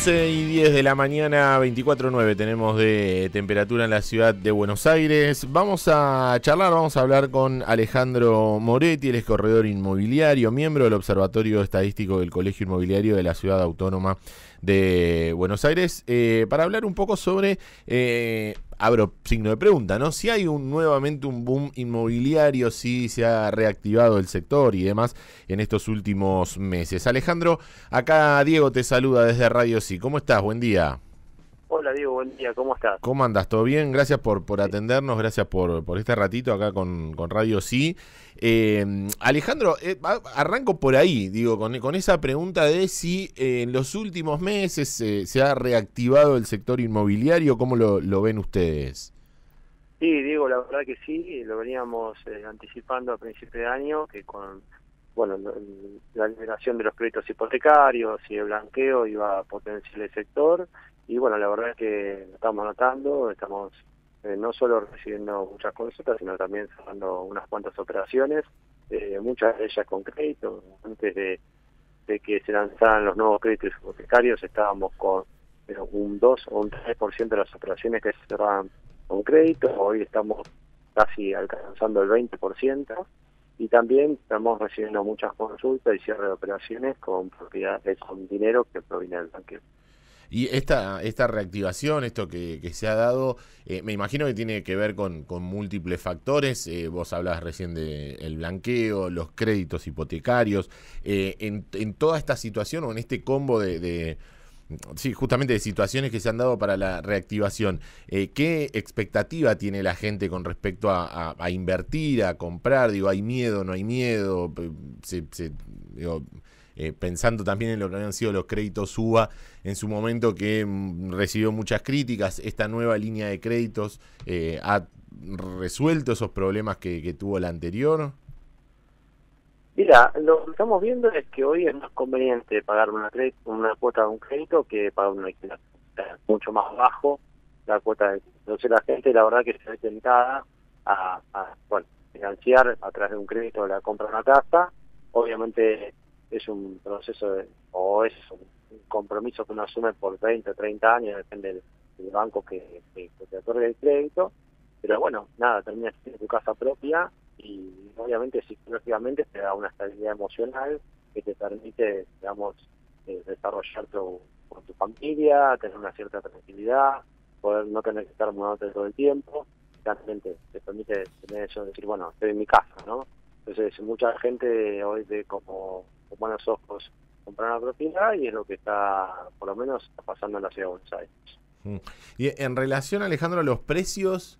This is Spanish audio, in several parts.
11 y 10 de la mañana, 24.9 tenemos de temperatura en la ciudad de Buenos Aires. Vamos a charlar, vamos a hablar con Alejandro Moretti, el es corredor inmobiliario, miembro del Observatorio Estadístico del Colegio Inmobiliario de la Ciudad Autónoma de Buenos Aires, eh, para hablar un poco sobre, eh, abro signo de pregunta, ¿no? Si hay un, nuevamente un boom inmobiliario, si se ha reactivado el sector y demás en estos últimos meses. Alejandro, acá Diego te saluda desde Radio Sí. ¿Cómo estás? Buen día. Hola Diego, buen día, ¿cómo estás? ¿Cómo andas? ¿Todo bien? Gracias por, por atendernos, gracias por, por este ratito acá con, Radio Sí. Eh, Alejandro, eh, arranco por ahí, digo, con, con esa pregunta de si eh, en los últimos meses se ha reactivado el sector inmobiliario, ¿cómo lo, lo, ven ustedes? Sí, Diego, la verdad que sí, lo veníamos anticipando a principio de año, que con bueno la liberación de los créditos hipotecarios y el blanqueo iba a potenciar el sector y bueno, la verdad es que estamos notando, estamos eh, no solo recibiendo muchas consultas, sino también cerrando unas cuantas operaciones, eh, muchas de ellas con crédito. Antes de, que se lanzaran los nuevos créditos hipotecarios estábamos con un 2 o un 3% de las operaciones que se cerraban con crédito, hoy estamos casi alcanzando el 20% y también estamos recibiendo muchas consultas y cierre de operaciones con propiedades con dinero que proviene del banquero. Y esta, esta reactivación, esto que, se ha dado, eh, me imagino que tiene que ver con, con múltiples factores. Eh, vos hablabas recién del blanqueo, los créditos hipotecarios. Eh, en, en, toda esta situación o en este combo de, sí, justamente de situaciones que se han dado para la reactivación. ¿Qué expectativa tiene la gente con respecto a, a, invertir, a comprar? Digo, ¿hay miedo, no hay miedo? Se, se, digo, eh, pensando también en lo que habían sido los créditos UBA en su momento que mm, recibió muchas críticas, esta nueva línea de créditos eh, ha resuelto esos problemas que, tuvo la anterior. Mira, lo que estamos viendo es que hoy es más conveniente pagar una, cuota de un crédito que pagar una mucho más bajo la cuota de Entonces la gente la verdad que se ve tentada a, a bueno, financiar a través de un crédito la compra de una casa. Obviamente es un proceso o es un compromiso que uno asume por 20 o 30 años, depende del, banco que, te otorgue el crédito, pero bueno, nada, terminas en tu casa propia y obviamente psicológicamente te da una estabilidad emocional que te permite, digamos, eh, desarrollar tu, con tu familia, tener una cierta tranquilidad, poder no tener que estar mudándote todo el tiempo, también te, te permite tener eso de decir, bueno, estoy en mi casa, ¿no? Entonces, mucha gente hoy ve como con buenos ojos comprar una propiedad y es lo que está, por lo menos, pasando en la ciudad de Buenos Aires. Mm. Y en relación, Alejandro, a los precios,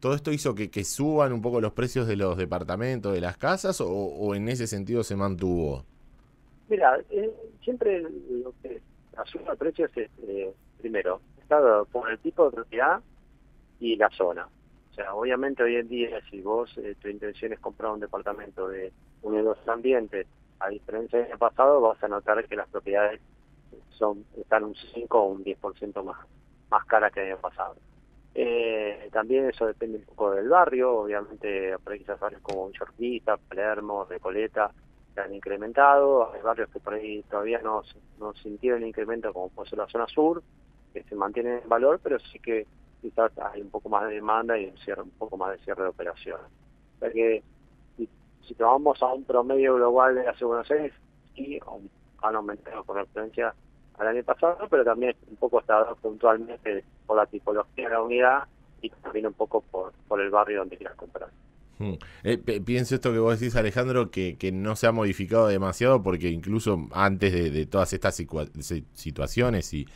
¿todo esto hizo que, suban un poco los precios de los departamentos, de las casas, o, en ese sentido se mantuvo? Mira, eh, siempre lo que asume precios es, eh, primero, está por el tipo de propiedad y la zona. O sea, obviamente hoy en día, si vos, eh, tu intención es comprar un departamento de uno de dos ambientes a diferencia del año pasado, vas a notar que las propiedades son están un 5 o un 10% más, más caras que el año pasado. Eh, también eso depende un poco del barrio, obviamente ahí barrios como Villorquita, Palermo, Recoleta, se han incrementado, hay barrios que por ahí todavía no, no sintieron incremento como puede ser la zona sur, que se mantiene en valor, pero sí que quizás hay un poco más de demanda y un, poco más de cierre de operaciones. O si tomamos a un promedio global de la Buenos Aires, sí han aumentado con referencia al año pasado, pero también un poco está dado puntualmente por la tipología de la unidad y también un poco por, por el barrio donde quieras comprar. Hmm. Eh, pienso esto que vos decís, Alejandro, que, que no se ha modificado demasiado porque incluso antes de, todas estas situaciones y,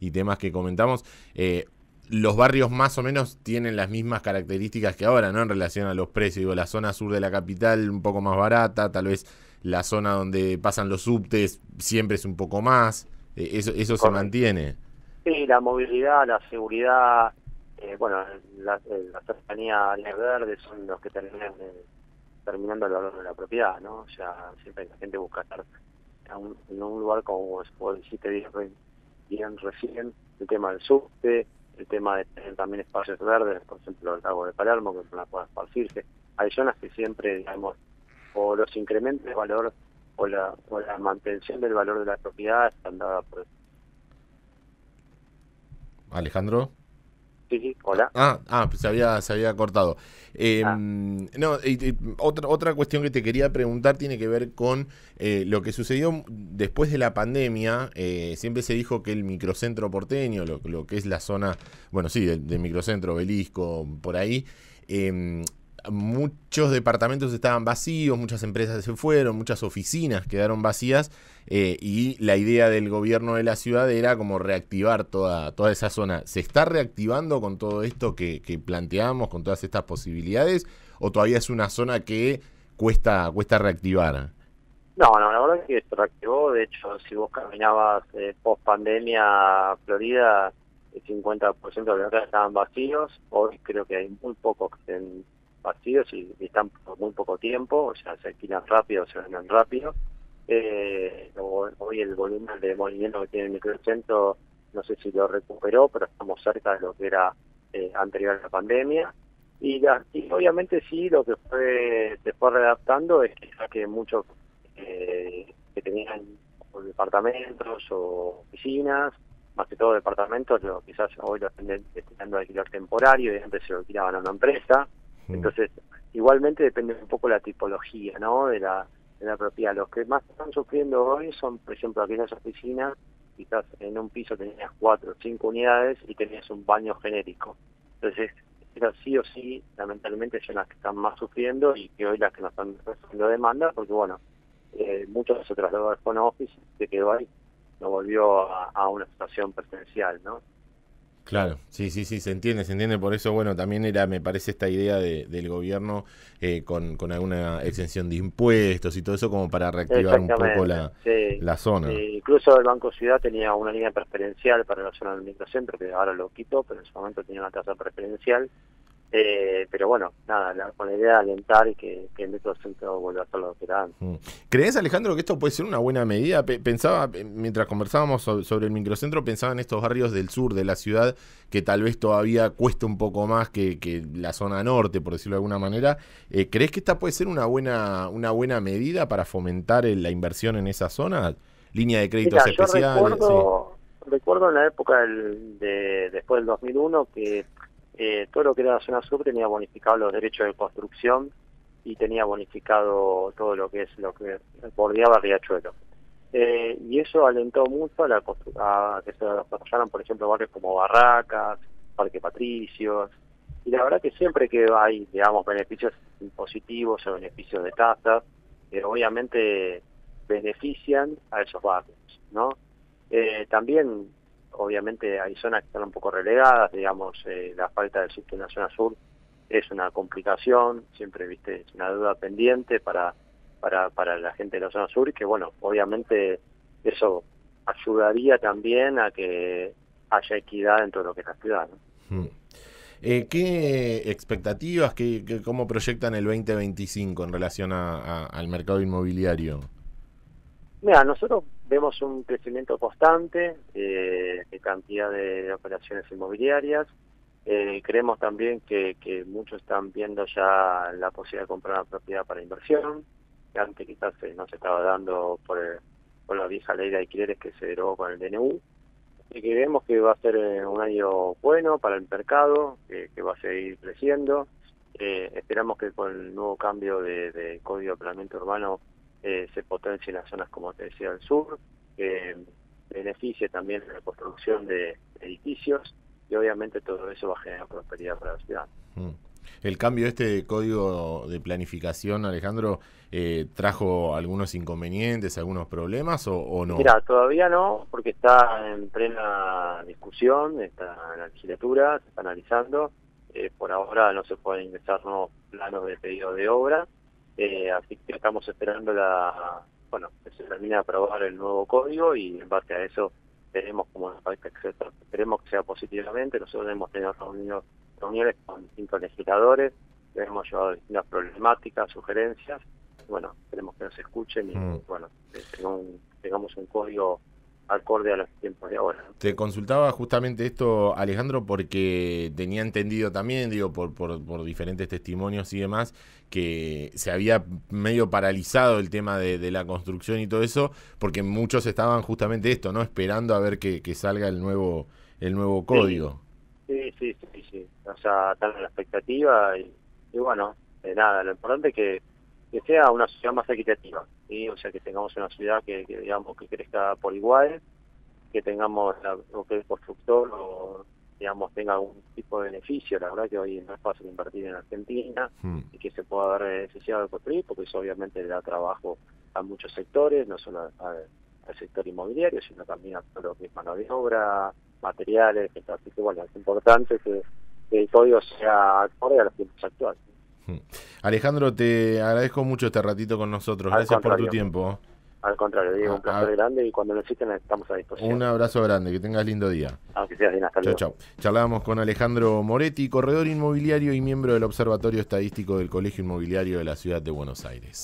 y, temas que comentamos, eh, los barrios más o menos tienen las mismas características que ahora, ¿no? En relación a los precios. Digo, la zona sur de la capital un poco más barata, tal vez la zona donde pasan los subtes siempre es un poco más. Eh, eso eso se mantiene. Sí, la movilidad, la seguridad, eh, bueno, la, eh, la cercanía a verde son los que terminan terminando el valor de la propiedad, ¿no? O sea, siempre la gente busca estar en un, lugar como vos dijiste bien, bien recién, el tema del subte, el tema de tener también espacios verdes, por ejemplo el lago de Palermo, que no la pueda esparcirse. Hay zonas que siempre, digamos, o los incrementos de valor o la, o la mantención del valor de la propiedad están dadas por Alejandro. Sí, sí, hola. Ah, ah se, había, se había cortado. Em, ah. No, otra, otra cuestión que te quería preguntar tiene que ver con eh, lo que sucedió después de la pandemia. Eh, siempre se dijo que el microcentro porteño, lo, lo que es la zona, bueno, sí, del, microcentro, Belisco, por ahí, em, muchos departamentos estaban vacíos, muchas empresas se fueron, muchas oficinas quedaron vacías eh, y la idea del gobierno de la ciudad era como reactivar toda, toda esa zona. ¿Se está reactivando con todo esto que, planteamos, con todas estas posibilidades o todavía es una zona que cuesta, cuesta reactivar? No, no, la verdad es que se reactivó. De hecho, si vos caminabas eh, post pandemia Florida, el 50% de los lugares estaban vacíos. Hoy creo que hay muy pocos que estén vacíos y, están por muy poco tiempo, o sea, se alquilan rápido, se venden rápido. Eh, hoy el volumen de movimiento que tiene el microcentro, no sé si lo recuperó, pero estamos cerca de lo que era eh, anterior a la pandemia. Y, y obviamente sí, lo que fue se fue readaptando es que, que muchos eh, que tenían departamentos o oficinas, más que todo departamentos, lo, quizás hoy lo están destinando a alquiler temporario y antes se lo alquilaban a una empresa. Entonces, igualmente depende un poco la tipología, ¿no? De la, de la propiedad. Los que más están sufriendo hoy son, por ejemplo, aquellas oficinas, quizás en un piso tenías cuatro o cinco unidades y tenías un baño genérico. Entonces, esas sí o sí, lamentablemente, son las que están más sufriendo y que hoy las que no están recibiendo demanda, porque bueno, eh, muchos se trasladó al phone office, se quedó ahí, no volvió a, a una situación presencial, ¿no? Claro, sí, sí, sí, se entiende, se entiende. Por eso, bueno, también era, me parece, esta idea de, del gobierno eh, con, con alguna exención de impuestos y todo eso como para reactivar un poco la, la zona. incluso el Banco Ciudad tenía una línea preferencial para la zona del microcentro, que ahora lo quitó, pero en su momento tenía una tasa preferencial eh, pero bueno, nada, con la idea de alentar y que, que el centro vuelva a ser lo que era mm. ¿Crees, Alejandro, que esto puede ser una buena medida? Pensaba, mientras conversábamos sobre el microcentro, pensaba en estos barrios del sur de la ciudad que tal vez todavía cuesta un poco más que, que la zona norte, por decirlo de alguna manera. Eh, ¿Crees que esta puede ser una buena, una buena medida para fomentar la inversión en esa zona? Línea de créditos especiales. Recuerdo, recuerdo en la época del, de, después del 2001 que eh, todo lo que era la zona sur tenía bonificado los derechos de construcción y tenía bonificado todo lo que es lo que bordeaba Riachuelo. Eh, y eso alentó mucho a, la, a que se desarrollaran, por ejemplo, barrios como Barracas, Parque Patricios, y la verdad que siempre que hay, digamos, beneficios positivos o beneficios de tasas, eh, obviamente benefician a esos barrios, ¿no? Eh, también obviamente hay zonas que están un poco relegadas, digamos, eh, la falta del subte en la zona sur es una complicación, siempre, viste, es una duda pendiente para, para, para la gente de la zona sur y que, bueno, obviamente eso ayudaría también a que haya equidad en todo lo que es la ciudad. Hmm. Eh, ¿Qué expectativas, qué, cómo proyectan el 2025 en relación al mercado inmobiliario? Mira, nosotros vemos un crecimiento constante eh, de cantidad de, operaciones inmobiliarias. Eh, creemos también que, muchos están viendo ya la posibilidad de comprar una propiedad para inversión, que antes quizás eh, no se estaba dando por, por la vieja ley de alquileres que se derogó con el DNU. Y que vemos que va a ser un año bueno para el mercado, que, va a seguir creciendo. esperamos que con el nuevo cambio de Código de Planeamiento Urbano eh, se potencie en las zonas, como te decía, del sur, que beneficie también la construcción de edificios y obviamente todo eso va a generar prosperidad para la ciudad. Mm. El cambio este de código de planificación, Alejandro, eh, trajo algunos inconvenientes, algunos problemas o, no? Mira, todavía no, porque está en plena discusión, está en la legislatura, se está analizando. Eh, por ahora no se pueden ingresar nuevos planos de pedido de obra, eh, así que estamos esperando la, bueno, que se termine de aprobar el nuevo código y en base a eso veremos cómo nos parece que esperemos que sea positivamente. Nosotros hemos tenido reunidos, reuniones con distintos legisladores, hemos llevado distintas problemáticas, sugerencias. Bueno, esperemos que nos escuchen y, mm. bueno, tengamos un código acorde a los tiempos de ahora. Te consultaba justamente esto, Alejandro, porque tenía entendido también, digo, por, por, por, diferentes testimonios y demás, que se había medio paralizado el tema de, de, la construcción y todo eso, porque muchos estaban justamente esto, ¿no? Esperando a ver que, que salga el nuevo, el nuevo código. Sí, sí, sí, sí. O sea, están en la expectativa y, y bueno, de nada, lo importante es que, que sea una sociedad más equitativa, o sea, que tengamos una ciudad que, que digamos, que crezca por igual, que tengamos la, lo que el constructor o, digamos, tenga algún tipo de beneficio, la verdad que hoy no es fácil invertir en Argentina Hmm. y que se pueda dar necesidad de construir, porque eso obviamente le da trabajo a muchos sectores, no solo al, al sector inmobiliario, sino también a todo lo que es mano de obra, materiales, así que bueno, es importante que, que el código sea acorde a los tiempos actuales. Alejandro, te agradezco mucho este ratito con nosotros. Al Gracias por tu tiempo. Al contrario, digo, Ah, un placer ah. grande y cuando necesiten estamos a disposición. Un abrazo grande, que tengas lindo día. Aunque sea bien, hasta Chao, luego. chao. Charlábamos con Alejandro Moretti, corredor inmobiliario y miembro del Observatorio Estadístico del Colegio Inmobiliario de la Ciudad de Buenos Aires.